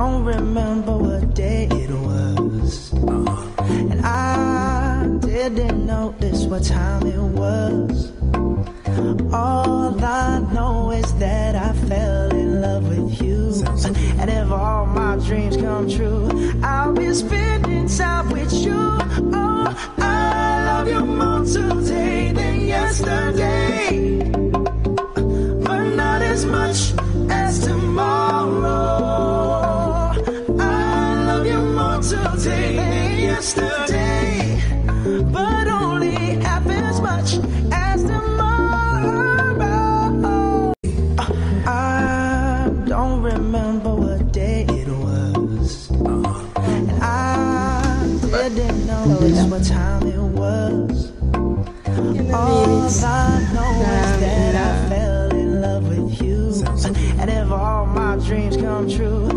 don't remember what day it was. And I didn't notice what time it was. All I know is that I fell in love with you. And if all my dreams come true, I'll be spending more today yesterday. But only half as much as tomorrow. I don't remember what day it was. And I didn't notice what time it was. All I know is that I fell in love with you. And if all my dreams come true,